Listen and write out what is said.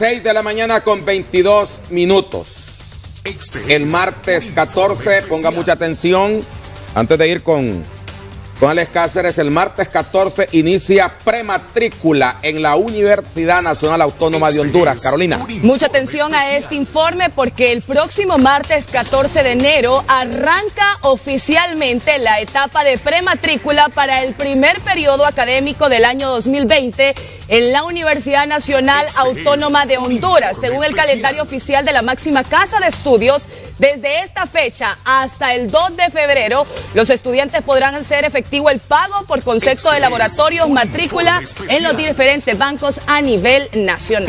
6 de la mañana con 22 minutos. El martes 14, ponga mucha atención, antes de ir con, con Alex Cáceres, el martes 14 inicia prematrícula en la Universidad Nacional Autónoma de Honduras. Carolina. Mucha atención a este informe porque el próximo martes 14 de enero arranca oficialmente la etapa de prematrícula para el primer periodo académico del año 2020 en la Universidad Nacional Autónoma de Honduras. Según el calendario oficial de la máxima casa de estudios, desde esta fecha hasta el 2 de febrero, los estudiantes podrán hacer efectivo el pago por concepto de laboratorios matrícula en los diferentes bancos a nivel nacional.